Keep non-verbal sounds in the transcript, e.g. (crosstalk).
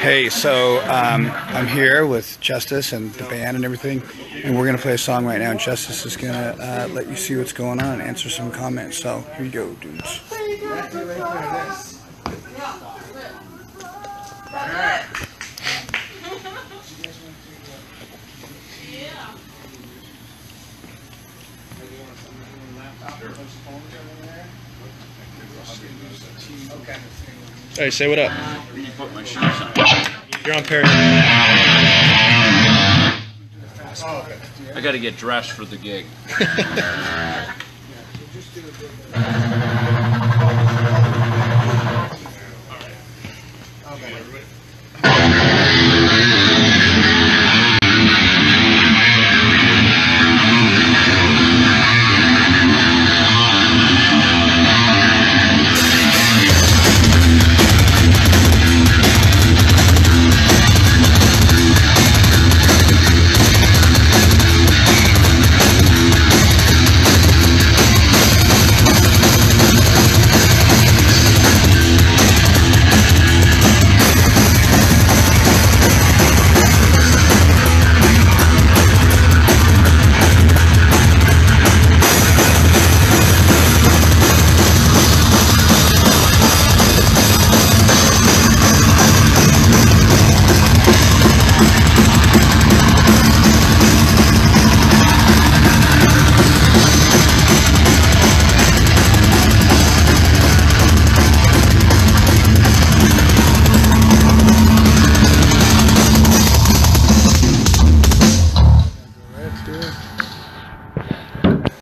Hey, so um, I'm here with Justice and the band and everything, and we're gonna play a song right now. And Justice is gonna uh, let you see what's going on and answer some comments. So here you go, dudes. Hey, say what up. You're on Perry. I got to get dressed for the gig. (laughs)